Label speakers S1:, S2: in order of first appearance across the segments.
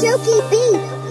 S1: Jokey Bee.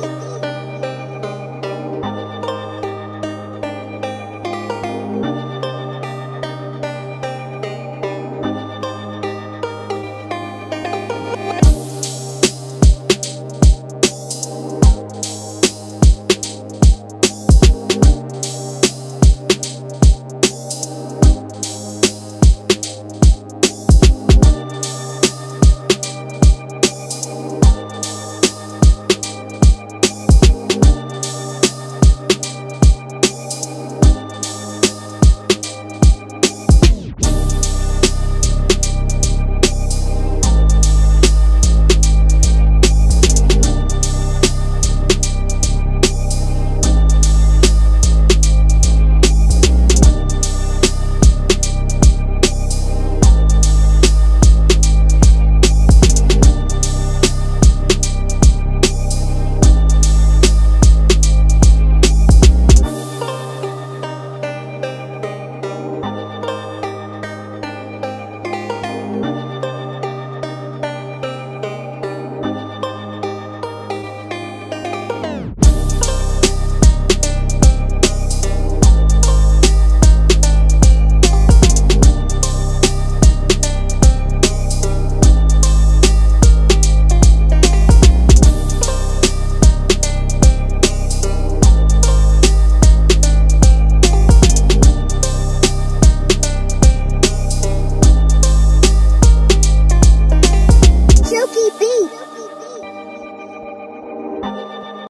S1: love you.